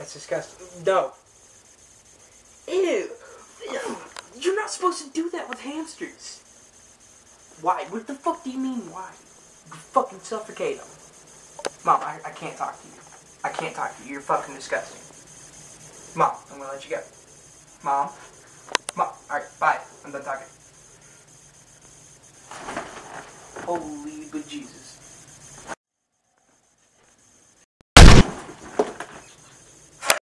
That's disgusting. No. Ew. You're not supposed to do that with hamsters. Why? What the fuck do you mean, why? You fucking suffocate them. Mom, I, I can't talk to you. I can't talk to you. You're fucking disgusting. Mom, I'm gonna let you go. Mom. Mom. Alright, bye. I'm done talking. Holy bejesus.